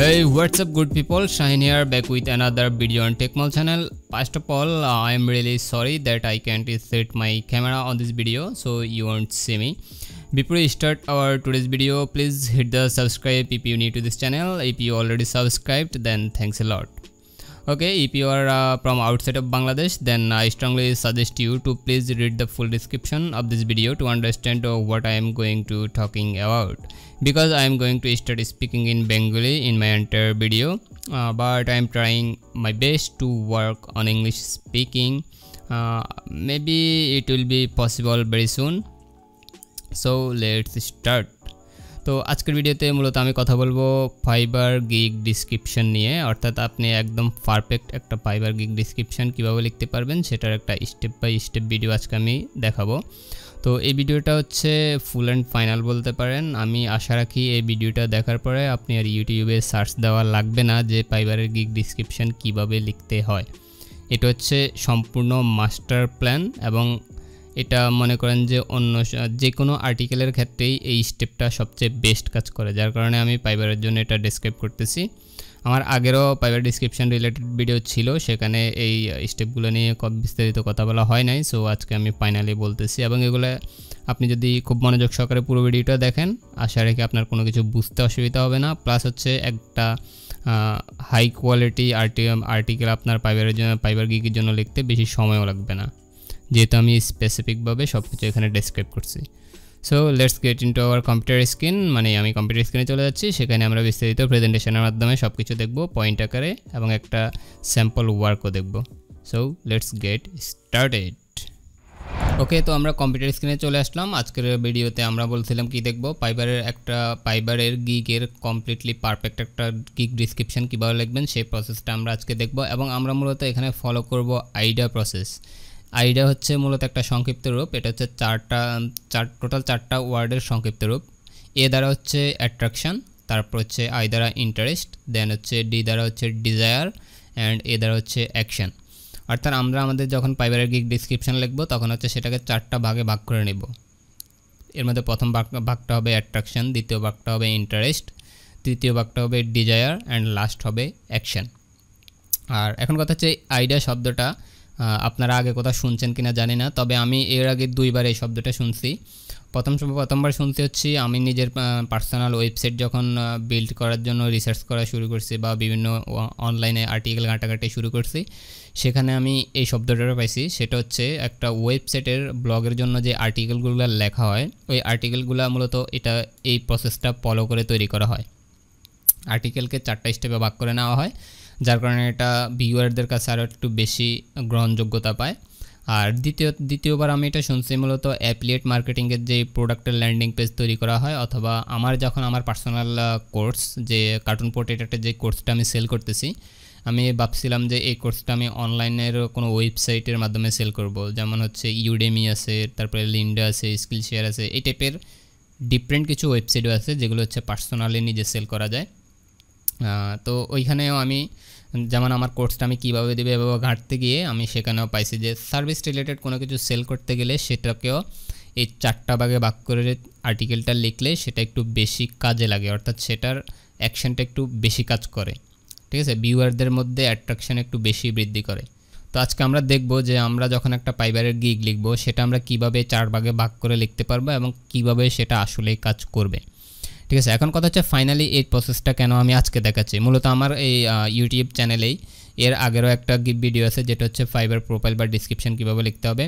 Hey, what's up, good people? Shine here back with another video on TechMall channel. First of all, uh, I am really sorry that I can't set my camera on this video, so you won't see me. Before we start our today's video, please hit the subscribe if you new to this channel. If you already subscribed, then thanks a lot. Okay, if you are uh, from outside of Bangladesh, then I strongly suggest you to please read the full description of this video to understand uh, what I am going to talking about. Because I am going to start speaking in Bengali in my entire video uh, but I am trying my best to work on English speaking. Uh, maybe it will be possible very soon. So let's start তো আজকের ভিডিওতে মূলত আমি কথা বলব fibre gig description নিয়ে। অর্থাৎ আপনি একদম পারফেক্ট একটা ফাইবার গিগ ডিসক্রিপশন কীভাবে লিখতে পারবেন সেটার একটা স্টেপ বাই স্টেপ ভিডিও আজকে আমি দেখাবো। তো এই ভিডিওটা হচ্ছে ফুল অ্যান্ড ফাইনাল বলতে পারেন। আমি আশা রাখি এই ভিডিওটা দেখার পরে আপনি আর ইউটিউবে সার্চ দেওয়া লাগবে না যে ফাইবারের গিগ ডিসক্রিপশন কীভাবে লিখতে হয়। এটা হচ্ছে সম্পূর্ণ মাস্টার প্ল্যান এবং এটা মনে করেন যে অন্য যে কোনো আর্টিকেলের ক্ষেত্রেই এই স্টেপটা সবচেয়ে বেস্ট কাজ করে। যার কারণে আমি পাইবারের জন্য এটা ডিসক্রাইব করতেছি। আমার আগেরও পাইবার ডিসক্রিপশন রিলেটেড ভিডিও ছিল, সেখানে এই স্টেপগুলো নিয়ে বিস্তারিত কথা বলা হয় নাই সো আজকে আমি ফাইনালি বলতেছি। এবং এগুলো আপনি যদি খুব মনোযোগ সহকারে পুরো ভিডিওটা দেখেন, আশা রেখে আপনার কোনো কিছু বুঝতে অসুবিধা হবে না। প্লাস হচ্ছে একটা হাই কোয়ালিটি আর্টিএম আর্টিকেল আপনার পাইবারের জন্য পাইবার গিকের জন্য লিখতে বেশি সময়ও লাগবে না। যেহেতু আমি স্পেসিফিকভাবে সব কিছু এখানে ডেসক্রাইব করছি। So let's get into our computer screen মানে আমি কম্পিউটার স্ক্রিনে চলে যাচ্ছি। সেখানে আমরা বিস্তারিত প্রেজেন্টেশনের মাধ্যমে সব কিছু দেখব পয়েন্ট আকারে এবং একটা স্যাম্পল ওয়ার্কও দেখব। So let's get started okay তো আমরা কম্পিউটার স্ক্রিনে চলে আসলাম। আজকের ভিডিওতে আমরা বলছিলাম কি দেখব? পাইবারের একটা পাইবারের গিগের কমপ্লিটলি পারফেক্ট একটা গিগ ডিসক্রিপশন কীভাবে লিখবেন, সেই প্রসেসটা আমরা আজকে দেখব। এবং আমরা মূলত এখানে ফলো করব আইডিয়া প্রসেস আইডিয়া হচ্ছে মূলত একটা সংক্ষিপ্ত রূপ। এটা হচ্ছে চারটা, চার টোটাল চারটা ওয়ার্ডের সংক্ষিপ্ত রূপ। এ দ্বারা হচ্ছে অ্যাট্রাকশান তারপর হচ্ছে আই দ্বারা ইন্টারেস্ট দেন হচ্ছে ডি দ্বারা হচ্ছে ডিজায়ার অ্যান্ড এ দ্বারা হচ্ছে অ্যাকশান অর্থাৎ আমরা আমাদের যখন পাইবারের গিক ডিসক্রিপশান লিখব, তখন হচ্ছে সেটাকে চারটা ভাগে ভাগ করে নেব। এর মধ্যে প্রথম ভাগ, ভাগটা হবে অ্যাট্রাকশান দ্বিতীয় ভাগটা হবে ইন্টারেস্ট তৃতীয় ভাগটা হবে ডিজায়ার অ্যান্ড লাস্ট হবে অ্যাকশান আর এখন কথা হচ্ছে আইডিয়া শব্দটা আপনারা আগে কোথাও শুনছেন কিনা জানি না, তবে আমি এর আগে দুইবার এই শব্দটা শুনছি। প্রথম প্রথমবার শুনতে হচ্ছে, আমি নিজের পার্সোনাল ওয়েবসাইট যখন বিল্ড করার জন্য রিসার্চ করা শুরু করছি বা বিভিন্ন অনলাইনে আর্টিকেল ঘাটাঘাটি শুরু করছি, সেখানে আমি এই শব্দটা পাইছি। সেটা হচ্ছে একটা ওয়েবসাইটের ব্লগের জন্য যে আর্টিকেলগুলো লেখা হয়, ওই আর্টিকেলগুলো মূলত এটা এই প্রসেসটা ফলো করে তৈরি করা হয়। আর্টিকেলকে চারটা স্টেপে ভাগ করে নেওয়া হয়। যার কারণে এটা ভিউয়ারদের কাছে আরও একটু বেশি গ্রহণযোগ্যতা পায়। আর দ্বিতীয়, দ্বিতীয়বার আমি এটা শুনছি মূলত অ্যাপ্লিয়েট মার্কেটিংয়ের যে প্রোডাক্টের ল্যান্ডিং পেজ তৈরি করা হয়, অথবা আমার যখন আমার পার্সোনাল কোর্স যে কার্টুন পোর্ট্রেটের যে কোর্সটা আমি সেল করতেছি, আমি ভাবছিলাম যে এই কোর্সটা আমি অনলাইনের কোনো ওয়েবসাইটের মাধ্যমে সেল করব। যেমন হচ্ছে ইউডেমি আছে, তারপরে লিন্ডা আছে স্কিল শেয়ার আছে, এই টাইপের ডিফারেন্ট কিছু ওয়েবসাইটও আছে যেগুলো হচ্ছে পার্সোনালি নিজে সেল করা যায়। তো ওইখানেও আমি যেমন আমার কোর্সটা আমি কীভাবে দেবে এভাবে ঘাঁটতে গিয়ে আমি সেখানেও পাইছি যে সার্ভিস রিলেটেড কোনো কিছু সেল করতে গেলে সেটাকেও এই চারটা ভাগে ভাগ করে আর্টিকেলটা লিখলে সেটা একটু বেশি কাজে লাগে। অর্থাৎ সেটার অ্যাকশানটা একটু বেশি কাজ করে। ঠিক আছে? ভিউয়ারদের মধ্যে অ্যাট্রাকশান একটু বেশি বৃদ্ধি করে। তো আজকে আমরা দেখব যে আমরা যখন একটা পাইবারের গিগ লিখব, সেটা আমরা কীভাবে চার ভাগে ভাগ করে লিখতে পারব এবং কীভাবে সেটা আসলেই কাজ করবে। ঠিক আছে, এখন কথা হচ্ছে ফাইনালি এই প্রসেসটা কেন আমি আজকে দেখাচ্ছি। মূলত আমার এই ইউটিউব চ্যানেলেই এর আগেরও একটা ভিডিও আছে যেটা হচ্ছে ফাইবার প্রোফাইল বা ডিসক্রিপশন কীভাবে লিখতে হবে।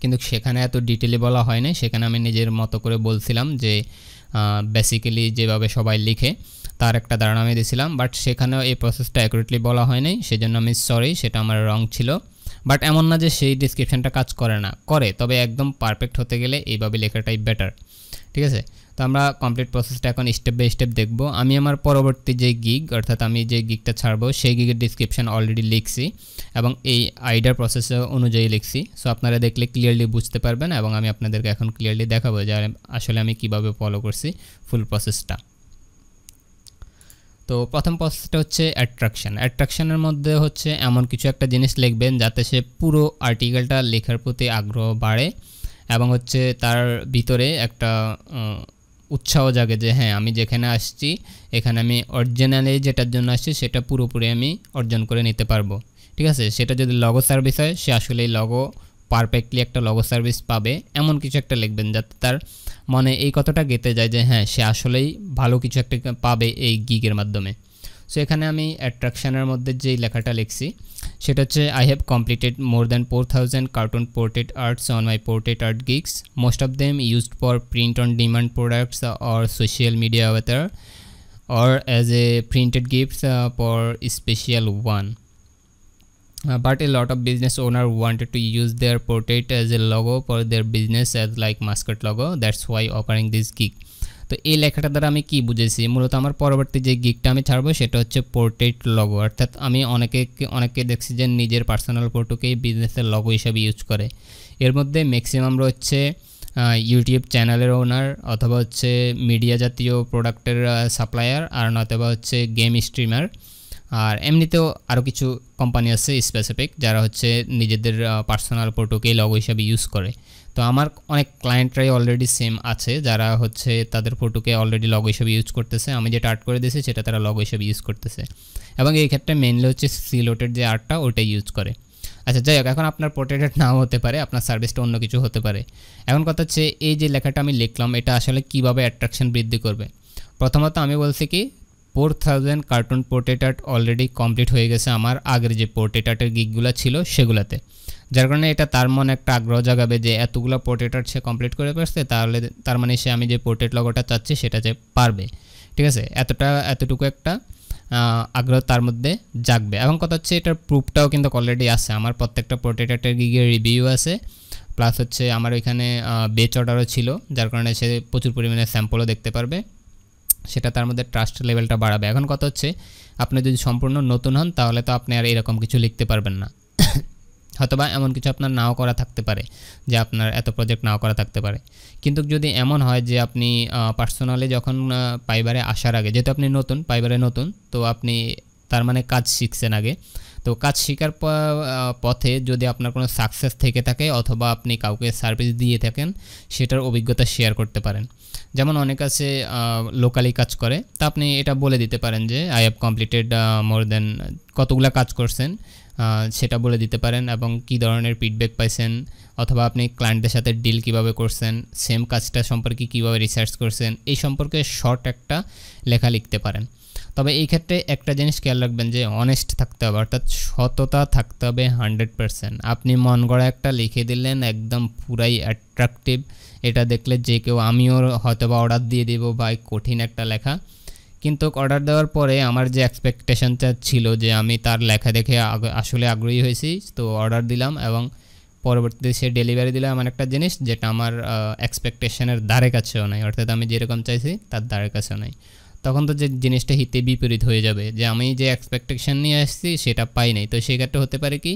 কিন্তু সেখানে এত ডিটেলে বলা হয় না সেখানে আমি নিজের মতো করে বলছিলাম যে বেসিক্যালি যেভাবে সবাই লিখে, তার একটা ধারণা আমি দিয়েছিলাম। বাট সেখানেও এই প্রসেসটা অ্যাকুরেটলি বলা হয় নাই, সেজন্য আমি সরি সেটা আমার রং ছিল। বাট এমন না যে সেই ডিসক্রিপশানটা কাজ করে না, করে, তবে একদম পারফেক্ট হতে গেলে এইভাবে লেখাটাই বেটার ঠিক আছে? তো আমরা কমপ্লিট প্রসেসটা এখন স্টেপ বাই স্টেপ দেখব। আমি আমার পরবর্তী যে গিগ অর্থাৎ আমি যে গিগটা ছাড়বো, সেই গিগের ডিসক্রিপশান অলরেডি লিখছি এবং এই আইডার প্রসেস অনুযায়ী লিখছি। সো আপনারা দেখলে ক্লিয়ারলি বুঝতে পারবেন এবং আমি আপনাদেরকে এখন ক্লিয়ারলি দেখাবো যে আসলে আমি কীভাবে ফলো করছি ফুল প্রসেসটা তো প্রথম প্রসেসটা হচ্ছে অ্যাট্রাকশান অ্যাট্রাকশানের মধ্যে হচ্ছে এমন কিছু একটা জিনিস লিখবেন যাতে সে পুরো আর্টিকেলটা লেখার প্রতি আগ্রহ বাড়ে এবং হচ্ছে তার ভিতরে একটা উৎসাহ জাগে যে হ্যাঁ আমি যেখানে আসছি, এখানে আমি অরিজিনালি যেটার জন্য আসছি, সেটা পুরোপুরি আমি অর্জন করে নিতে পারব। ঠিক আছে? সেটা যদি লগো সার্ভিস হয়, সে আসলে লগো পারফেক্টলি একটা লগো সার্ভিস পাবে। এমন কিছু একটা লিখবেন যাতে তার মনে এই কথাটা গেতে যায় যে হ্যাঁ সে আসলেই ভালো কিছু একটা পাবে এই গিগের মাধ্যমে। সো এখানে আমি অ্যাট্রাকশানের মধ্যে যেই লেখাটা লিখছি সেটা হচ্ছে I have completed more than four thousand cartoon portrait arts on my portrait art gigs most of them used for print on demand products or social media avatar or as a printed gifts uh, for special one uh, but a lot of business owner wanted to use their portrait as a logo for their business as like mascot logo that's why offering this gig তো এই লেখাটা দ্বারা আমি কি বুঝেছি? মূলত আমার পরবর্তী যে গিকটা আমি ছাড়বো সেটা হচ্ছে পোর্ট্রেট লগো অর্থাৎ আমি অনেকে অনেকে দেখছি যে নিজের পার্সোনাল ফটোকেই বিজনেসের লগো হিসাবে ইউজ করে। এর মধ্যে ম্যাক্সিমাম রয়েছে ইউটিউব চ্যানেলের ওনার অথবা হচ্ছে মিডিয়া জাতীয় প্রোডাক্টের সাপ্লায়ার আর নয়তোবা হচ্ছে গেম স্ট্রিমার আর এমনিতেও আরও কিছু কোম্পানি আছে স্পেসিফিক যারা হচ্ছে নিজেদের পার্সোনাল ফটোকেই লগো হিসাবে ইউজ করে। তো আমার অনেক ক্লায়েন্টরাই অলরেডি সেম আছে, যারা হচ্ছে তাদের ফটোকে অলরেডি লগো হিসেবে ইউজ করতেছে। আমি যেটা আর্ট করে দিয়েছি, সেটা তারা লগো হিসেবে ইউজ করতেছে। এবং এই ক্ষেত্রে মেনলি হচ্ছে সিলোটের যে আর্টটা ওটাই ইউজ করে। আচ্ছা যাই হোক, এখন আপনার পোর্ট্রেটেড নাও হতে পারে, আপনার সার্ভিসটা অন্য কিছু হতে পারে। এখন কথা হচ্ছে, এই যে লেখাটা আমি লিখলাম, এটা আসলে কীভাবে অ্যাট্রাকশন বৃদ্ধি করবে? প্রথমত আমি বলছি কি four thousand cartoon portrait already complete হয়ে গেছে আমার আগের যে পোর্ট্রেট গিকগুলো ছিল, সেগুলোতে। যার কারণে এটা তার মনে একটা আগ্রহ জাগাবে যে এতগুলো পোর্ট্রেট আর্ট সে কমপ্লিট করে পারছে তাহলে তার মানে সে আমি যে পোর্ট্রেট লগোটা চাচ্ছি সেটা যে পারবে। ঠিক আছে? এতটা, এতটুকু একটা আগ্রহ তার মধ্যে জাগবে। এবং কথা হচ্ছে এটার প্রুফটাও কিন্তু অলরেডি আছে। আমার প্রত্যেকটা পোর্ট্রেট আর্টের গিগের রিভিউ আছে। প্লাস হচ্ছে আমার ওইখানে বেচ অর্ডারও ছিল, যার কারণে সে প্রচুর পরিমাণে স্যাম্পলও দেখতে পারবে। সেটা তার মধ্যে ট্রাস্ট লেভেলটা বাড়াবে। এখন কথা হচ্ছে, আপনি যদি সম্পূর্ণ নতুন হন, তাহলে তো আপনি আর এরকম কিছু লিখতে পারবেন না। হয়তোবা এমন কিছু আপনার নাও করা থাকতে পারে, যে আপনার এত প্রজেক্ট নাও করা থাকতে পারে। কিন্তু যদি এমন হয় যে আপনি পার্সোনালি যখন পাইবারে আসার আগে, যেহেতু আপনি নতুন, পাইবারে নতুন, তো আপনি তার মানে কাজ শিখছেন আগে। তো কাজ শেখার পথে যদি আপনার কোনো সাকসেস থেকে থাকে অথবা আপনি কাউকে সার্ভিস দিয়ে থাকেন, সেটার অভিজ্ঞতা শেয়ার করতে পারেন। যেমন অনেক আছে লোকালি কাজ করে, তা আপনি এটা বলে দিতে পারেন যে I have completed more than কতগুলো কাজ করছেন? সেটা বলে দিতে পারেন এবং কি ধরনের ফিডব্যাক পাইছেন অথবা আপনি ক্লায়েন্টদের সাথে ডিল কীভাবে করছেন সেম কাজটা সম্পর্কে কীভাবে রিসার্চ করছেন, এই সম্পর্কে শর্ট একটা লেখা লিখতে পারেন। তবে এই ক্ষেত্রে একটা জিনিস খেয়াল রাখবেন যে অনেস্ট থাকতে হবে, অর্থাৎ সততা থাকতে হবে হান্ড্রেড পারসেন্ট আপনি মন গড়া একটা লিখে দিলেন, একদম পুরাই অ্যাট্রাকটিভ এটা দেখলে যে কেউ আমিও হয়তো বা অর্ডার দিয়ে দেবো বা কঠিন একটা লেখা। কিন্তু অর্ডার দেওয়ার পরে আমার যে এক্সপেকটেশনটা ছিল যে আমি তার লেখা দেখে আসলে আগ্রহী হয়েছি, তো অর্ডার দিলাম এবং পরবর্তীতে সে ডেলিভারি দিলে এমন একটা জিনিস যেটা আমার এক্সপেকটেশনের দ্বারে কাছেও নাই। অর্থাৎ আমি যেরকম চাইছি তার দ্বারে কাছেও নাই। তখন তো যে জিনিসটা হিতে বিপরীত হয়ে যাবে যে আমি যে এক্সপেকটেশন নিয়ে আসছি সেটা পাই নাই। তো সেক্ষেত্রে হতে পারে কি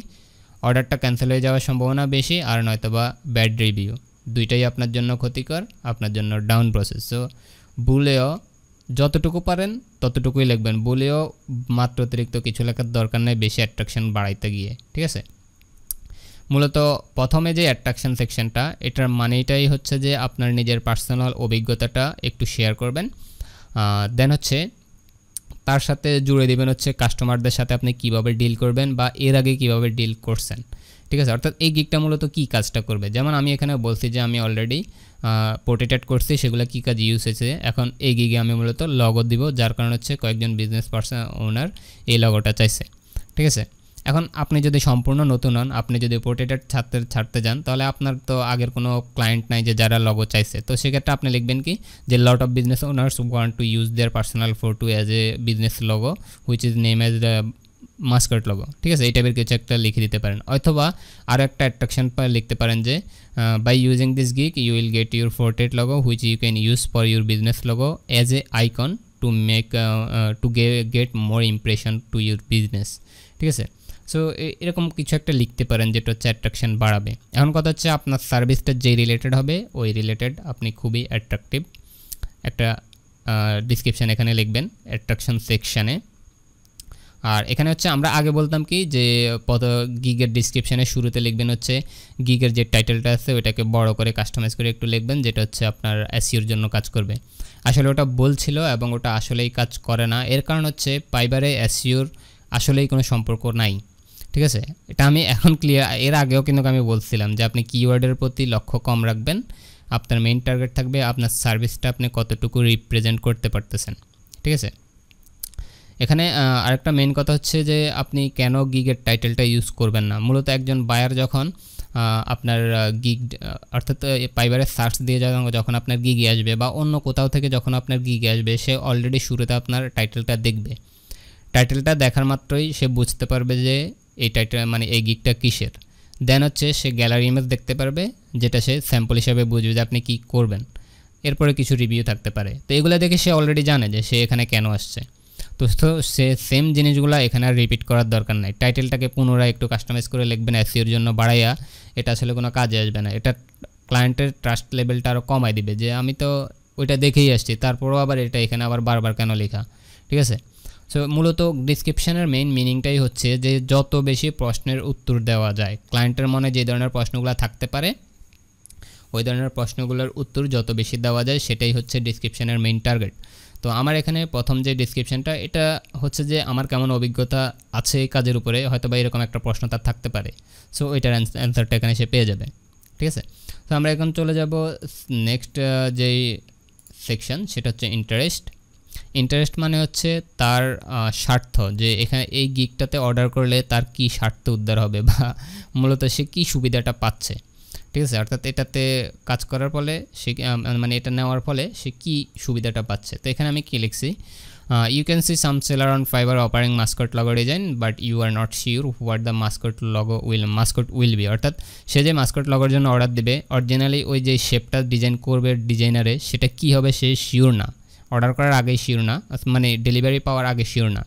অর্ডারটা ক্যান্সেল হয়ে যাওয়ার সম্ভাবনা বেশি আর নয়তো বা ব্যাড রিভিউ দুইটাই আপনার জন্য ক্ষতিকর, আপনার জন্য ডাউন প্রসেস সো ভুলেও যতটুকু পারেন, ততটুকুই লিখবেন। বলেও মাত্র অতিরিক্ত কিছু লেখার দরকার নেই, বেশি অ্যাট্রাকশন বাড়াইতে গিয়ে, ঠিক আছে? মূলত প্রথমে যে অ্যাট্রাকশন সেকশনটা এটার মানেটাই হচ্ছে যে আপনার নিজের পার্সোনাল অভিজ্ঞতাটা একটু শেয়ার করবেন। দেন হচ্ছে তার সাথে জুড়ে দেবেন হচ্ছে কাস্টমারদের সাথে আপনি কীভাবে ডিল করবেন বা এর আগে কীভাবে ডিল করছেন। ঠিক আছে? অর্থাৎ এই গিকটা মূলত কী কাজটা করবে? যেমন আমি এখানে বলছি যে আমি অলরেডি পোর্ট্রেটেড করছি, সেগুলো কী কাজ ইউজ হয়েছে? এখন এই গিগে আমি মূলত লগো দিব, যার কারণ হচ্ছে কয়েকজন বিজনেস পার্সন ওনার এই লগোটা চাইছে। ঠিক আছে? এখন আপনি যদি সম্পূর্ণ নতুন হন, আপনি যদি পোর্ট্রেটেড ছাড়তে ছাড়তে যান, তাহলে আপনার তো আগের কোনো ক্লায়েন্ট নাই যে যারা লগো চাইছে। তো সেক্ষেত্রে আপনি লিখবেন কি যে lot of business owners want to use their personal photo as a business logo which is name as mascot logo ঠিক আছে, এই টাইপের কিছু একটা লিখে দিতে পারেন। অথবা আরও একটা অ্যাট্রাকশন লিখতে পারেন যে by using this gig you will get your portrait logo which you can use for your business logo as a icon to make to get more impression to your business ঠিক আছে? So এরকম কিছু একটা লিখতে পারেন যেটা হচ্ছে attraction বাড়াবে। এখন কথা হচ্ছে আপনার সার্ভিসটা যেই রিলেটেড হবে, ওই রিলেটেড আপনি খুবই অ্যাট্রাকটিভ একটা ডিসক্রিপশান এখানে লিখবেন অ্যাট্রাকশন সেকশানে আর এখানে হচ্ছে আমরা আগে বলতাম কি যে পদ গিগের ডিসক্রিপশানে শুরুতে লিখবেন হচ্ছে গিগের যে টাইটেলটা আছে ওইটাকে বড় করে কাস্টমাইজ করে একটু লিখবেন, যেটা হচ্ছে আপনার এসিওর জন্য কাজ করবে। আসলে ওটা বলছিল এবং ওটা আসলেই কাজ করে না। এর কারণ হচ্ছে পাইবারে এসিওর আসলেই কোনো সম্পর্ক নাই, ঠিক আছে? এটা আমি এখন ক্লিয়ার এর আগেও কিন্তু আমি বলছিলাম যে আপনি কিওয়ার্ডের প্রতি লক্ষ্য কম রাখবেন, আপনার মেইন টার্গেট থাকবে, আপনার সার্ভিসটা আপনি কতটুকু রিপ্রেজেন্ট করতে পারতেছেন, ঠিক আছে? এখানে আরেকটা মেন কথা হচ্ছে যে আপনি কেন গিগের টাইটেলটা ইউজ করবেন না? মূলত একজন বায়ার যখন আপনার গিগ অর্থাৎ পাইবারের সার্চ দিয়ে যখন যখন আপনার গিগে আসবে বা অন্য কোথাও থেকে যখন আপনার গিগে আসবে, সে অলরেডি শুরুতে আপনার টাইটেলটা দেখবে। টাইটেলটা দেখার মাত্রই সে বুঝতে পারবে যে এই টাইটেল মানে এই গিগটা কিসের। দেন হচ্ছে সে গ্যালারি ইমেজ দেখতে পারবে, যেটা সে স্যাম্পল হিসাবে বুঝবে যে আপনি কী করবেন। এরপরে কিছু রিভিউ থাকতে পারে। তো এগুলো দেখে সে অলরেডি জানে যে সে এখানে কেন আসছে। তো সে সেম জিনিসগুলো এখানে আর রিপিট করার দরকার নাই। টাইটেলটাকে পুনরায় একটু কাস্টমাইজ করে লিখবেন এসিওর জন্য বাড়াইয়া, এটা আসলে কোনো কাজে আসবে না। এটা ক্লায়েন্টের ট্রাস্ট লেভেলটা আরও কমাই দিবে যে, আমি তো ওইটা দেখেই আসছি, তারপরেও আবার এটা এখানে আবার বারবার কেন লেখা? ঠিক আছে? সো মূলত ডিসক্রিপশানের মেইন মিনিংটাই হচ্ছে যে, যত বেশি প্রশ্নের উত্তর দেওয়া যায় ক্লায়েন্টের মনে যে ধরনের প্রশ্নগুলো থাকতে পারে, ওই ধরনের প্রশ্নগুলোর উত্তর যত বেশি দেওয়া যায়, সেটাই হচ্ছে ডিসক্রিপশানের মেইন টার্গেট তো আমার এখানে প্রথম যে ডিসক্রিপশানটা এটা হচ্ছে যে আমার কেমন অভিজ্ঞতা আছে কাজের উপরে হয়তো বা এরকম একটা প্রশ্ন তার থাকতে পারে। সো ওইটার অ্যান্সারটা এখানে সে পেয়ে যাবে। ঠিক আছে? তো আমরা এখন চলে যাব নেক্সট যেই সেকশন সেটা হচ্ছে ইন্টারেস্ট ইন্টারেস্ট মানে হচ্ছে তার স্বার্থ, যে এখানে এই গিকটাতে অর্ডার করলে তার কি স্বার্থ উদ্ধার হবে বা মূলত সে কী সুবিধাটা পাচ্ছে। ঠিক আছে অর্থাৎ এটাতে কাজ করার ফলে সে মানে এটা নেওয়ার ফলে সে কী সুবিধাটা পাচ্ছে। তো এখানে আমি কী লিখছি? You can see some seller on Fiverr offering mascot logo design but you are not sure what the mascot logo will mascot will be অর্থাৎ সে যে মাস্কট লগোর জন্য অর্ডার দেবে অরিজিনালি ওই যে শেপটা ডিজাইন করবে ডিজাইনারে সেটা কী হবে সে শিওর না। অর্ডার করার আগে শিওর না মানে ডেলিভারি পাওয়ার আগে শিওর না।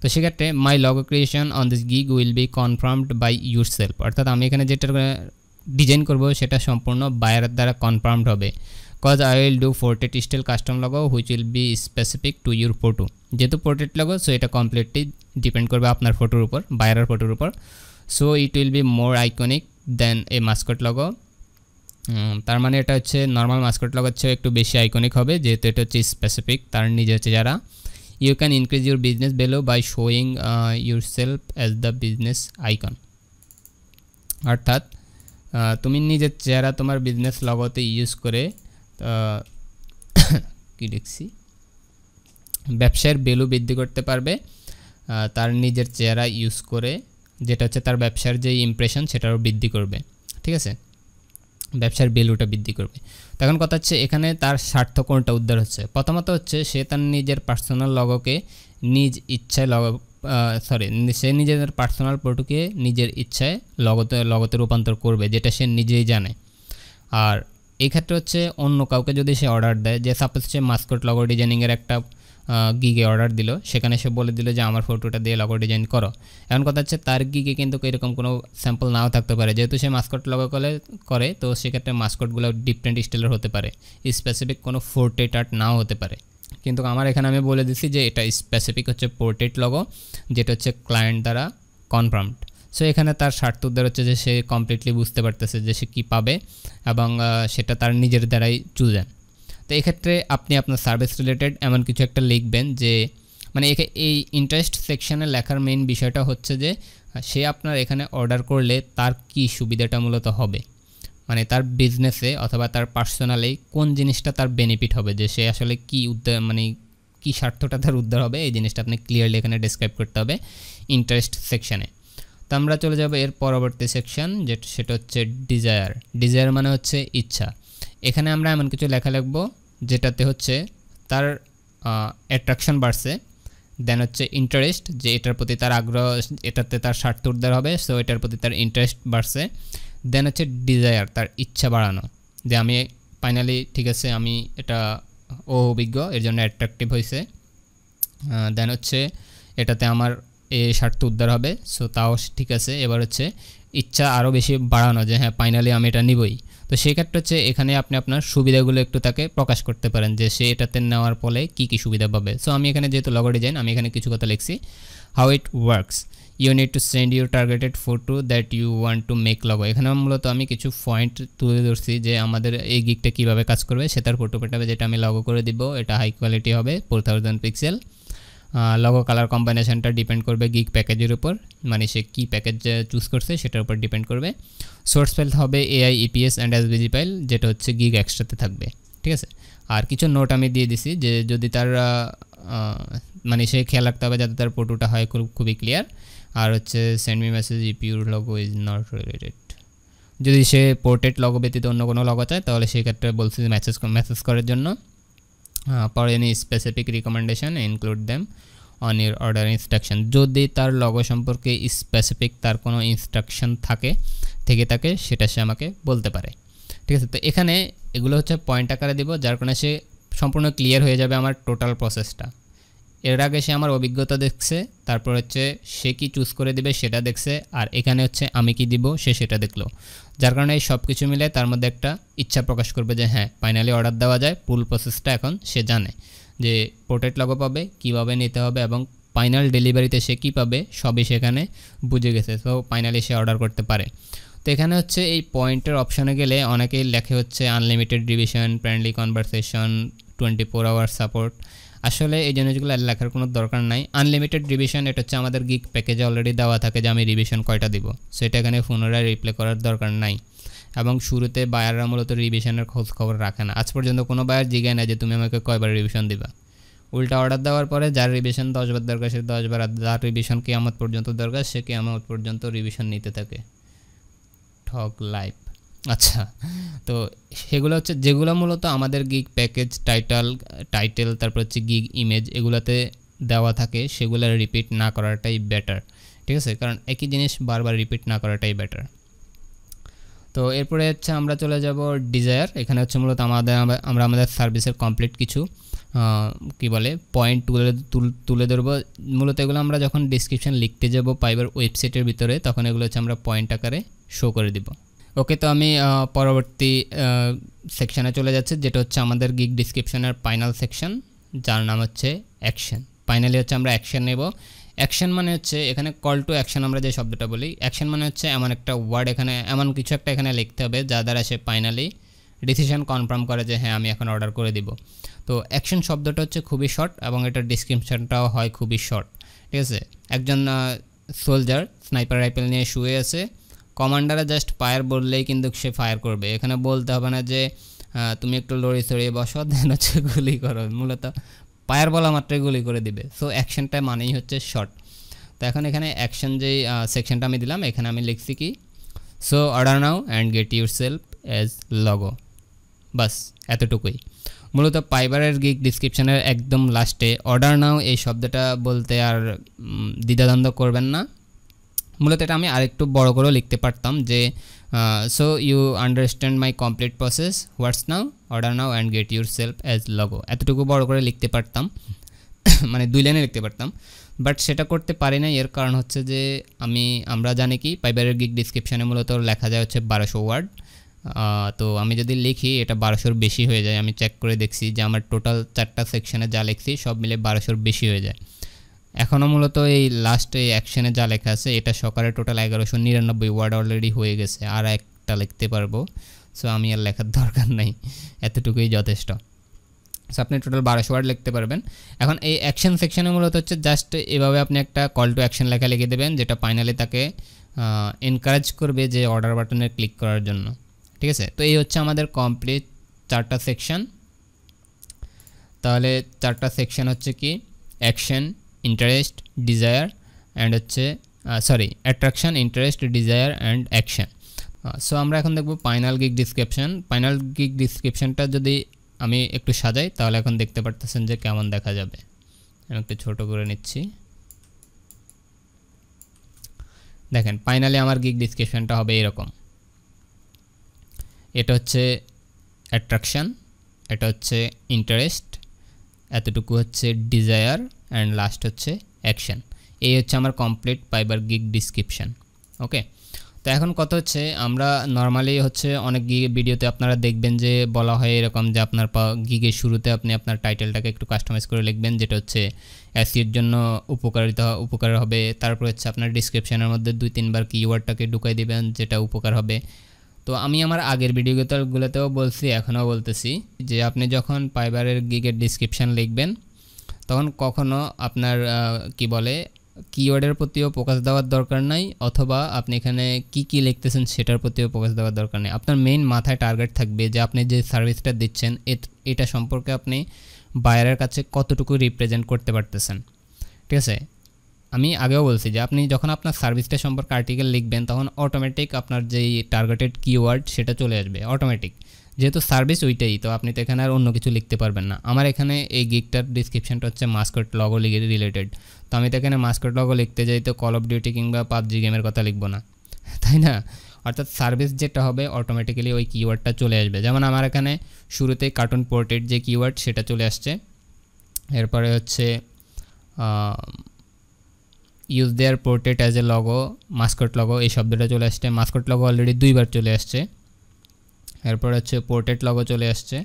তো সেক্ষেত্রে my logo creation on this gig will be confirmed by yourself অর্থাৎ আমি এখানে যেটা ডিজাইন করব, সেটা সম্পূর্ণ বায়ারের দ্বারা কনফার্মড হবে। Cause I will do portrait style custom logo which will be specific to your photo যেহেতু পোর্ট্রেট লগো সো এটা কমপ্লিটলি ডিপেন্ড করবে আপনার ফটোর উপর বায়ারের ফটোর উপর। So it will be more iconic than a mascot logo তার মানে এটা হচ্ছে নর্মাল মাস্কট লগ হচ্ছে একটু বেশি আইকনিক হবে, যেহেতু এটা হচ্ছে স্পেসিফিক তার নিজে হচ্ছে যারা। You can increase your business value by showing yourself as the business icon অর্থাৎ তুমি নিজের চেহারা তোমার বিজনেস লগতে ইউজ করে কী লিখছি ব্যবসায়ের ভ্যালু বৃদ্ধি করতে পারবে তার নিজের চেহারা ইউজ করে, যেটা হচ্ছে তার ব্যবসার যে ইমপ্রেশন সেটারও বৃদ্ধি করবে, ঠিক আছে? ব্যবসার ভ্যালুটা বৃদ্ধি করবে। তখন কথা হচ্ছে এখানে তার স্বার্থ কোনটা উদ্ধার হচ্ছে? প্রথমত হচ্ছে সে তার নিজের পার্সোনাল লগকে নিজ ইচ্ছায় লগ সরি সে নিজেদের পার্সোনাল ফটোকে নিজের ইচ্ছায় লগতে লগতে রূপান্তর করবে, যেটা সে নিজেই জানে। আর এই ক্ষেত্রে হচ্ছে অন্য কাউকে যদি সে অর্ডার দেয়, যে সাপোজ সে মাস্কট লগো ডিজাইনিংয়ের একটা গিগে অর্ডার দিল, সেখানে সে বলে দিল যে, আমার ফটোটা দিয়ে লগো ডিজাইন করো। এখন কথা হচ্ছে তার গিগে কিন্তু এরকম কোনো স্যাম্পল নাও থাকতে পারে। যেহেতু সে মাস্কট লগো করে করে, তো সেক্ষেত্রে মাস্কটগুলো ডিফারেন্ট স্টাইলের হতে পারে। স্পেসিফিক কোনো ফোর্টেট আর্ট নাও হতে পারে। কিন্তু আমার এখানে আমি বলে দিচ্ছি যে এটা স্পেসিফিক হচ্ছে পোর্ট্রেট লগো যেটা হচ্ছে ক্লায়েন্ট দ্বারা কনফার্মড সো এখানে তার স্বার্থ উদ্ধার হচ্ছে যে সে কমপ্লিটলি বুঝতে পারতেছে যে সে কী পাবে এবং সেটা তার নিজের দ্বারাই চুজেন তো এক্ষেত্রে আপনি আপনার সার্ভিস রিলেটেড এমন কিছু একটা লিখবেন যে মানে এই ইন্টারেস্ট সেকশানে লেখার মেইন বিষয়টা হচ্ছে যে, সে আপনার এখানে অর্ডার করলে তার কি সুবিধাটা মূলত হবে। মানে তার বিজনেসে অথবা তার পার্সোনালি কোন জিনিসটা তার বেনিফিট হবে? যে সে আসলে কি উদ্ধার মানে কি স্বার্থটা তার উদ্ধার হবে? এই জিনিসটা আপনি ক্লিয়ারলি এখানে ডিসক্রাইব করতে হবে ইন্টারেস্ট সেকশানে তো আমরা চলে যাব এর পরবর্তী সেকশন যেটা সেটা হচ্ছে ডিজায়ার ডিজায়ার মানে হচ্ছে ইচ্ছা। এখানে আমরা এমন কিছু লেখা লিখব, যেটাতে হচ্ছে তার অ্যাট্রাকশন বাড়ছে দেন হচ্ছে ইন্টারেস্ট যে এটার প্রতি তার আগ্রহ, এটাতে তার স্বার্থ উদ্ধার হবে সো এটার প্রতি তার ইন্টারেস্ট বাড়ছে। দেন হচ্ছে ডিজায়ার তার ইচ্ছা বাড়ানো। যে আমি ফাইনালি ঠিক আছে, আমি এটা, ও অভিজ্ঞ, এর জন্য অ্যাট্রাকটিভ হয়েছে দেন হচ্ছে এটাতে আমার এ স্বার্থ উদ্ধার হবে। সো তাও ঠিক আছে, এবার হচ্ছে ইচ্ছা আরও বেশি বাড়ানো যে হ্যাঁ ফাইনালি আমি এটা নিবই। তো সেক্ষেত্রে হচ্ছে এখানে আপনি আপনার সুবিধাগুলো একটু তাকে প্রকাশ করতে পারেন যে সে এটাতে নেওয়ার ফলে কী কী সুবিধা পাবে। সো আমি এখানে যেহেতু লগো ডিজাইন আমি এখানে কিছু কথা লিখছি। How it works you need to send your targeted photo that you want to make logo এখানে মূলত আমি কিছু পয়েন্ট তুলে ধরছি যে আমাদের এই গিকটা কীভাবে কাজ করবে সেটার ফটো পেটাবে যেটা আমি লগো করে দিব, এটা হাই কোয়ালিটি হবে four thousand pixel logo colour কম্বিনেশনটা ডিপেন্ড করবে গিগ প্যাকেজের উপর মানে সে কী প্যাকেজ চুজ করছে, সেটার উপর ডিপেন্ড করবে। সোর্স ফাইল হবে এআই ইপিএস অ্যান্ড এসবিজি ফাইল যেটা হচ্ছে গিগ এক্সট্রাতে থাকবে, ঠিক আছে? আর কিছু নোট আমি দিয়ে দিছি যে যদি তার মানে সে খেয়াল রাখতে হবে যাতে তার ফটোটা হয় খুব, খুবই ক্লিয়ার আর হচ্ছে send me message if your logo is not related যদি সে পোর্ট্রেট লগো ব্যতীত অন্য কোনো লগো চায়, তাহলে সেক্ষেত্রে বলছে যে মেসেজ মেসেজ করার জন্য for any specific recommendation include them on your order instruction যদি তার লগো সম্পর্কে স্পেসিফিক তার কোনো ইনস্ট্রাকশন থাকে, থেকে থাকে, সেটা সে আমাকে বলতে পারে। ঠিক আছে? তো এখানে এগুলো হচ্ছে পয়েন্ট আকারে দিব, যার কারণে সে সম্পূর্ণ ক্লিয়ার হয়ে যাবে আমার টোটাল প্রসেসটা এর আগে সে আমার অভিজ্ঞতা দেখছে, তারপর হচ্ছে সে কি চুজ করে দেবে সেটা দেখছে, আর এখানে হচ্ছে আমি কি দিব সে সেটা দেখল। যার কারণে এই সব কিছু মিলে তার মধ্যে একটা ইচ্ছা প্রকাশ করবে যে হ্যাঁ ফাইনালি অর্ডার দেওয়া যায় ফুল প্রসেসটা এখন সে জানে যে পোর্ট্রেট লগো পাবে, কীভাবে নিতে হবে এবং ফাইনাল ডেলিভারিতে সে কী পাবে, সবই সেখানে বুঝে গেছে। তো ফাইনালি সে অর্ডার করতে পারে। তো এখানে হচ্ছে এই পয়েন্টের অপশানে গেলে অনেকেই লেখে হচ্ছে unlimited division friendly conversation twenty four hour support আসলে এই জিনিসগুলো লেখার কোনো দরকার নাই। আনলিমিটেড রিভিশন এটা হচ্ছে আমাদের গিক প্যাকেজে অলরেডি দেওয়া থাকে যে আমি রিভিশন কয়টা দিব। সেটা এখানে পুনরায় রিপ্লে করার দরকার নাই। এবং শুরুতে বায়াররা মূলত রিভিশনের খোঁজ খবর রাখে না। আজ পর্যন্ত কোনো বায়ার জিগায় না যে, তুমি আমাকে কয়বার রিভিশন দিবা? উল্টা অর্ডার দেওয়ার পরে যার রিভিশন দশবার দরকার, সে দশবার আর যার রিভিশন কেয়ামত পর্যন্ত দরকার, সে কেয়ামত পর্যন্ত রিভিশন নিতে থাকে। ঠক লাইফ আচ্ছা। তো সেগুলো হচ্ছে, যেগুলো মূলত আমাদের গিগ প্যাকেজ টাইটাল টাইটেল তারপর হচ্ছে গিগ ইমেজ এগুলোতে দেওয়া থাকে, সেগুলো রিপিট না করাটাই বেটার ঠিক আছে? কারণ একই জিনিস বারবার রিপিট না করাটাই বেটার তো এরপরে হচ্ছে আমরা চলে যাব ডিজায়ার এখানে হচ্ছে মূলত আমাদের, আমরা আমাদের সার্ভিসের কমপ্লিট কিছু কি বলে পয়েন্ট তুলে তুলে ধরবো। মূলত এগুলো আমরা যখন ডিসক্রিপশান লিখতে যাব পাইবার ওয়েবসাইটের ভিতরে, তখন এগুলো হচ্ছে আমরা পয়েন্ট আকারে শো করে দিব। ওকে তো আমি পরবর্তী সেকশানে চলে যাচ্ছি, যেটা হচ্ছে আমাদের গিগ ডিসক্রিপশনের ফাইনাল সেকশন যার নাম হচ্ছে অ্যাকশন ফাইনালি হচ্ছে আমরা অ্যাকশন নেব। অ্যাকশন মানে হচ্ছে, এখানে কল টু অ্যাকশন আমরা যে শব্দটা বলি অ্যাকশন মানে হচ্ছে এমন একটা ওয়ার্ড এখানে, এমন কিছু একটা এখানে লিখতে হবে, যা দ্বারা সে ফাইনালি ডিসিশন কনফার্ম করে যে হ্যাঁ আমি এখন অর্ডার করে দিব। তো অ্যাকশন শব্দটা হচ্ছে খুবই শর্ট এবং এটার ডিসক্রিপশনটাও হয় খুবই শর্ট ঠিক আছে? একজন সোলজার স্নাইপার রাইফেল নিয়ে শুয়ে আছে কমান্ডারে জাস্ট ফায়ার বললেই কিন্তু সে ফায়ার করবে। এখানে বলতে হবে না যে তুমি একটু লড়ি সরিয়ে বসো দেন হচ্ছে গুলি করো। মূলত ফায়ার বলা মাত্রই গুলি করে দিবে। সো অ্যাকশনটা মানেই হচ্ছে শর্ট তো এখন এখানে অ্যাকশন যেই সেকশনটা আমি দিলাম, এখানে আমি লিখছি কি? So order now and get yourself as logo বাস, এতটুকুই। মূলত পাইবারের গিক ডিসক্রিপশানের একদম লাস্টে অর্ডার নাও এই শব্দটা বলতে আর দ্বিধাদ্বন্দ্ব করবেন না। মূলত এটা আমি আরেকটু বড় করেও লিখতে পারতাম যে so you understand my complete process what's now order now and get yourself as logo এতটুকু বড় করে লিখতে পারতাম। মানে দুই লাইনে লিখতে পারতাম। বাট সেটা করতে পারি না এর কারণ হচ্ছে যে, আমি, আমরা জানি কি পাইবারের গিক ডিসক্রিপশানে মূলত লেখা যায় হচ্ছে বারোশো ওয়ার্ড তো আমি যদি লিখি, এটা বারোশোর বেশি হয়ে যায়। আমি চেক করে দেখছি যে আমার টোটাল চারটা সেকশানে যা লিখছি, সব মিলে বারোশোর বেশি হয়ে যায়। এখনও মূলত এই লাস্ট এই অ্যাকশনে যা লেখা আছে, এটা সকালে টোটাল এগারোশো নিরানব্বই ওয়ার্ড অলরেডি হয়ে গেছে, আর একটা লিখতে পারব। সো আমি আর লেখার দরকার নাই, এতটুকুই যথেষ্ট। সো আপনি টোটাল বারোশো ওয়ার্ড লিখতে পারবেন। এখন এই অ্যাকশন সেকশনে মূলত হচ্ছে জাস্ট এভাবে আপনি একটা কল টু অ্যাকশন লেখা লিখে দেবেন, যেটা ফাইনালি তাকে এনকারেজ করবে যে অর্ডার বাটনে ক্লিক করার জন্য। ঠিক আছে? তো এই হচ্ছে আমাদের কমপ্লিট চারটা সেকশন তাহলে চারটা সেকশন হচ্ছে কি? অ্যাকশন ইন্টারেস্ট ডিজায়ার অ্যান্ড হচ্ছে sorry attraction interest desire and action so আমরা এখন দেখব final gig description final gig ডিসক্রিপশানটা যদি আমি একটু সাজাই, তাহলে এখন দেখতে পারতেছেন যে কেমন দেখা যাবে। আমি একটু ছোটো করে নিচ্ছি। দেখেন ফাইনালি আমার গিক ডিসক্রিপশানটা হবে এরকম। এটা হচ্ছে অ্যাট্রাকশান এটা হচ্ছে ইন্টারেস্ট এতটুকু হচ্ছে ডিজায়ার অ্যান্ড লাস্ট হচ্ছে অ্যাকশান এই হচ্ছে আমার কমপ্লিট পাইবার গিগ ডিসক্রিপশান ওকে তো এখন কত হচ্ছে, আমরা নর্মালি হচ্ছে অনেক গিগে ভিডিওতে আপনারা দেখবেন যে বলা হয় এরকম যে আপনার গিগের শুরুতে আপনি আপনার টাইটেলটাকে একটু কাস্টমাইজ করে লিখবেন, যেটা হচ্ছে অ্যাসির জন্য উপকারিতা, উপকার হবে। তারপর হচ্ছে আপনার ডিসক্রিপশানের মধ্যে দুই তিনবার কিওয়ার্ডটাকে ঢুকাই দিবেন, যেটা উপকার হবে। তো আমি আমার আগের ভিডিওগুলোতেও বলছি, এখনও বলতেছি যে আপনি যখন পাইবারের গিগের ডিসক্রিপশান লিখবেন তখন কখনও আপনার কি বলে কিওয়ার্ডের প্রতিও ফোকাস দেওয়ার দরকার নাই অথবা আপনি এখানে কি কি লিখতেছেন সেটার প্রতিও ফোকাস দেওয়ার দরকার নেই। আপনার মেইন মাথায় টার্গেট থাকবে যে আপনি যে সার্ভিসটা দিচ্ছেন এটা সম্পর্কে আপনি বায়ারের কাছে কতটুকু রিপ্রেজেন্ট করতে পারতেছেন। ঠিক আছে? আমি আগেও বলছি যে আপনি যখন আপনার সার্ভিসটা সম্পর্কে আর্টিকেল লিখবেন, তখন অটোমেটিক আপনার যেই টার্গেটেড কিওয়ার্ড সেটা চলে আসবে অটোমেটিক যেহেতু সার্ভিস ওইটাই, তো আপনি তো এখানে আর অন্য কিছু লিখতে পারবেন না। আমার এখানে এই গিকটার ডিসক্রিপশনটা হচ্ছে মাস্কট লগো রিলেটেড তো আমি তো এখানে মাস্কট লগো লিখতে যাই, তো কল অফ ডিউটি কিংবা পাবজি গেমের কথা লিখব না। তাই না? অর্থাৎ সার্ভিস যেটা হবে অটোমেটিক্যালি ওই কিওয়ার্ডটা চলে আসবে। যেমন আমার এখানে শুরুতেই কার্টুন পোর্টেড যে কিওয়ার্ড সেটা চলে আসছে। এরপরে হচ্ছে use their portrait as a logo mascot logo এই শব্দটা চলে আসছে। মাস্কট লগো অলরেডি দুইবার চলে আসছে। এরপর হচ্ছে পোর্ট্রেট লগো চলে আসছে।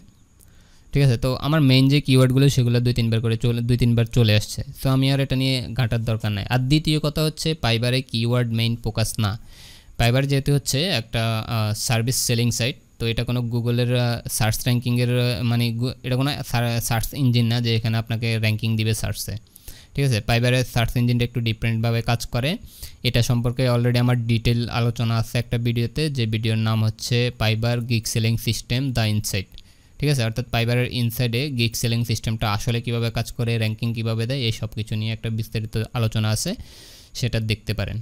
ঠিক আছে? তো আমার মেইন যে কিওয়ার্ডগুলো সেগুলো দুই, তিনবার করে চলে, দুই, তিনবার চলে আসছে। তো আমি আর এটা নিয়ে ঘাটার দরকার নাই। আর দ্বিতীয় কথা হচ্ছে পাইবারে কিওয়ার্ড মেইন ফোকাস না। পাইবার যেহেতু হচ্ছে একটা সার্ভিস সেলিং সাইট তো এটা কোনো গুগলের সার্চ র্যাঙ্কিংয়ের মানে এটা কোনো সার্চ ইঞ্জিন না যে এখানে আপনাকে র্যাঙ্কিং দিবে সার্চে ঠিক আছে? পাইবারের সার্চ ইঞ্জিনটা একটু ডিফারেন্টভাবে কাজ করে। এটা সম্পর্কে অলরেডি আমার ডিটেল আলোচনা আছে একটা ভিডিওতে, যে ভিডিওর নাম হচ্ছে Fiverr gig selling system the insight ঠিক আছে? অর্থাৎ পাইবারের ইনসাইডে গিক সেলিং সিস্টেমটা আসলে কীভাবে কাজ করে র্যাঙ্কিং কীভাবে দেয়, এই সব কিছু নিয়ে একটা বিস্তারিত আলোচনা আছে। সেটা দেখতে পারেন।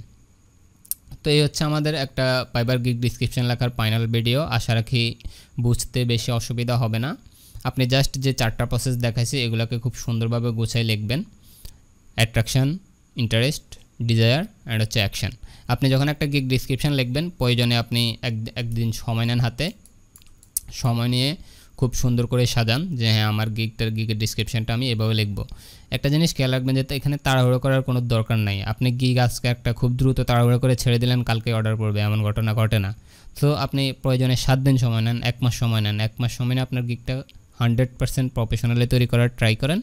তো এই হচ্ছে আমাদের একটা পাইবার গিক ডিসক্রিপশন লেখার ফাইনাল ভিডিও আশা রাখি বুঝতে বেশি অসুবিধা হবে না। আপনি জাস্ট যে চারটা প্রসেস দেখাইছি, এগুলোকে খুব সুন্দরভাবে গুছাই লিখবেন। অ্যাট্রাকশান ইন্টারেস্ট ডিজায়ার অ্যান্ড হচ্ছে অ্যাকশান আপনি যখন একটা গিগ ডিসক্রিপশান লিখবেন, প্রয়োজনে আপনি এক, একদিন সময় নেন হাতে। সময় নিয়ে খুব সুন্দর করে সাজান যে হ্যাঁ আমার গিগটার গিগের ডিসক্রিপশানটা আমি এভাবে লিখব। একটা জিনিস খেয়াল রাখবেন যে এখানে তাড়াহুড়ো করার কোনো দরকার নাই। আপনি গিগ আজকে একটা খুব দ্রুত তাড়াহুড়ো করে ছেড়ে দিলেন, কালকে অর্ডার করবে, এমন ঘটনা ঘটে না। তো আপনি প্রয়োজনে সাত দিন সময় নেন, এক মাস সময় নেন। এক মাস সময় নিয়ে আপনার গিগটা হান্ড্রেড পার্সেন্ট প্রফেশনালি তৈরি করার ট্রাই করেন।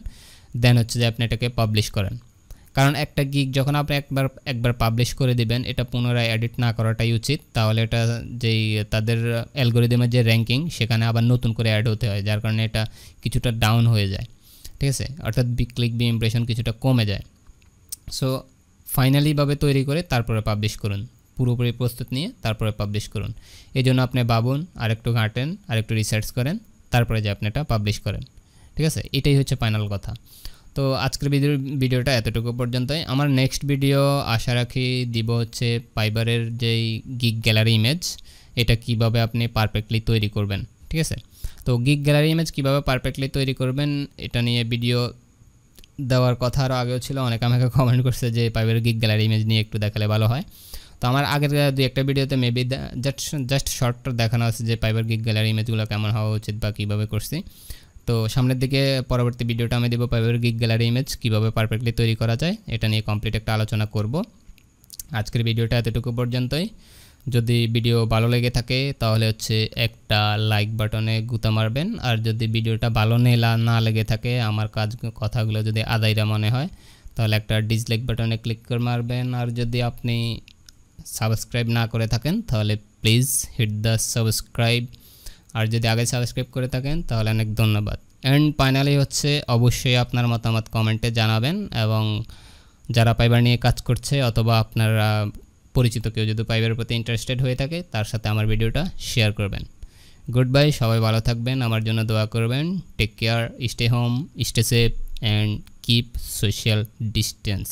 দেন হচ্ছে যে আপনি এটাকে পাবলিশ করেন। কারণ একটা গিক যখন আপনি একবার একবার পাবলিশ করে দিবেন, এটা পুনরায় এডিট না করাটাই উচিত। তাহলে এটা যেই তাদের অ্যালগোরিদমের যে র্যাঙ্কিং সেখানে আবার নতুন করে অ্যাড হতে হয়, যার কারণে এটা কিছুটা ডাউন হয়ে যায়। ঠিক আছে? অর্থাৎ বি ক্লিক বি ইমপ্রেশন কিছুটা কমে যায়। সো ফাইনালিভাবে তৈরি করে তারপরে পাবলিশ করুন। পুরোপুরি প্রস্তুত নিয়ে তারপরে পাবলিশ করুন। এই জন্য আপনি ভাবুন, আরেকটু ঘাঁটেন, আরেকটু রিসার্চ করেন, তারপরে যে আপনি এটা পাবলিশ করেন। ঠিক আছে? এটাই হচ্ছে ফাইনাল কথা। তো আজকের ভিডিও, ভিডিওটা এতটুকু পর্যন্তই। আমার নেক্সট ভিডিও আশা রাখি দিব হচ্ছে ফাইবারের যেই গিগ গ্যালারি ইমেজ এটা কীভাবে আপনি পারফেক্টলি তৈরি করবেন, ঠিক আছে? তো গিগ গ্যালারি ইমেজ কীভাবে পারফেক্টলি তৈরি করবেন, এটা নিয়ে ভিডিও দেওয়ার কথা আরও আগেও ছিল। অনেকে আমাকে কমেন্ট করছে যে পাইবারের গিগ গ্যালারি ইমেজ নিয়ে একটু দেখালে ভালো হয়। তো আমার আগের দুই একটা ভিডিওতে মেবি জাস্ট জাস্ট শর্টটা দেখানো আছে যে পাইবার গিগ গ্যালারি ইমেজগুলো কেমন হওয়া উচিত বা কীভাবে করছি। তো সামনের দিকে পরবর্তী ভিডিওটা আমি দেবো পাইবার গিগ গ্যালারি ইমেজ কীভাবে পারফেক্টলি তৈরি করা যায়, এটা নিয়ে কমপ্লিট একটা আলোচনা করব। আজকের ভিডিওটা এতটুকু পর্যন্তই। যদি ভিডিও ভালো লেগে থাকে, তাহলে হচ্ছে একটা লাইক বাটনে গুতা মারবেন। আর যদি ভিডিওটা ভালো নেলা, না লেগে থাকে, আমার কাজ, কথাগুলো যদি আদায়রা মনে হয়, তাহলে একটা ডিসলাইক বাটনে ক্লিক করে মারবেন। আর যদি আপনি সাবস্ক্রাইব না করে থাকেন, তাহলে প্লিজ হিট দ্য সাবস্ক্রাইব আর যদি আগে সাবস্ক্রাইব করে থাকেন, তাহলে অনেক ধন্যবাদ। অ্যান্ড ফাইনালি হচ্ছে, অবশ্যই আপনার মতামত কমেন্টে জানাবেন এবং যারা পাইবার নিয়ে কাজ করছে অথবা আপনারা পরিচিত কেউ যদি পাইবারের প্রতি ইন্টারেস্টেড হয়ে থাকে, তার সাথে আমার ভিডিওটা শেয়ার করবেন। গুড বাই সবাই ভালো থাকবেন, আমার জন্য দোয়া করবেন। Take care stay home stay safe and keep social distance